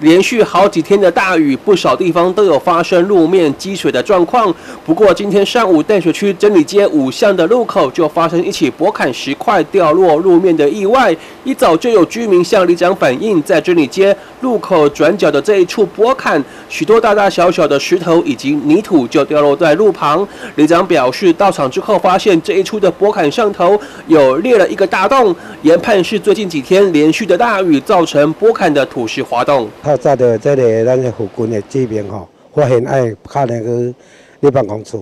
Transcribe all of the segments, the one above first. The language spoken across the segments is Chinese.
连续好几天的大雨，不少地方都有发生路面积水的状况。不过今天上午淡水区真理街五巷的路口就发生一起驳坎石块掉落路面的意外。一早就有居民向里长反映，在真理街路口转角的这一处驳坎，许多大大小小的石头以及泥土就掉落在路旁。里长表示，到场之后发现这一处的驳坎上头有裂了一个大洞，研判是最近几天连续的大雨造成驳坎的土石滑动。透早的这个咱的附近的居民吼，发现爱敲那个立办公室，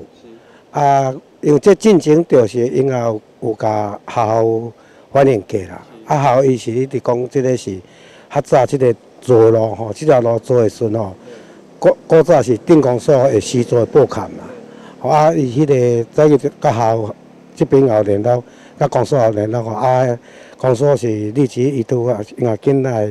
啊，因为这进前就是因后有甲学校反映过啦，啊，学校伊是一直讲即个是较早即个做路吼，即条路做的时吼，古古早是电工所会施做布坎嘛，啊，伊迄个再去甲校这边后联络，甲公所后联络吼，啊，公所是立即伊拄啊，因啊紧来。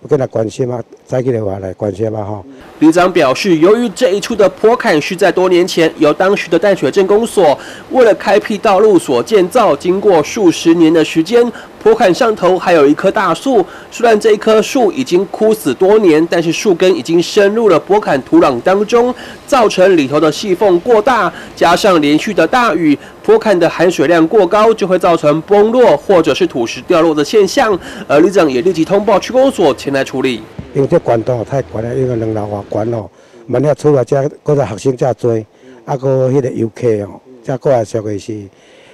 我跟他关心嘛，再给他话来关心嘛哈。里长表示，由于这一处的坡坎是在多年前由当时的淡水镇公所为了开辟道路所建造，经过数十年的时间，坡坎上头还有一棵大树。虽然这一棵树已经枯死多年，但是树根已经深入了坡坎土壤当中，造成里头的细缝过大，加上连续的大雨，坡坎的含水量过高，就会造成崩落或者是土石掉落的现象。而里长也立即通报区公所前来处理。因为这管道太悬了，因为两楼外悬哦，万一出来遮，搁在学生遮多，啊，搁迄个游客哦，这过来属于是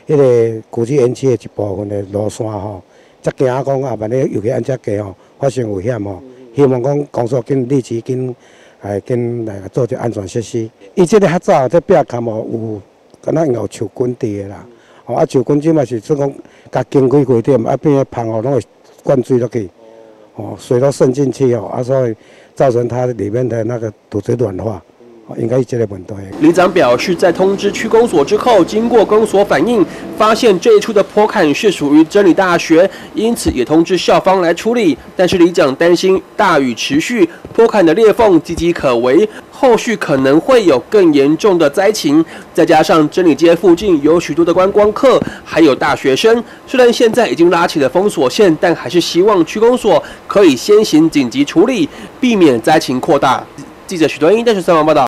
迄个古迹园区的一部分的路线吼，则惊讲啊，万一游客按遮过吼，发生危险吼，希望讲工作紧立即紧，哎，紧来做一安全设施。伊这个较早这壁坎哦，有敢若有树根地的啦，哦，啊，树根即嘛是说讲，甲经过几点，啊，变旁哦，拢会灌水落去。哦，水都渗进去哦，啊，所以造成它里面的那个土质软化，应该是这个问题。李长表示，在通知区公所之后，经过公所反映，发现这一处的坡坎是属于真理大学，因此也通知校方来处理。但是李长担心大雨持续，坡坎的裂缝岌岌可危。后续可能会有更严重的灾情，再加上真理街附近有许多的观光客，还有大学生。虽然现在已经拉起了封锁线，但还是希望区公所可以先行紧急处理，避免灾情扩大。记者许端英带去三网报道。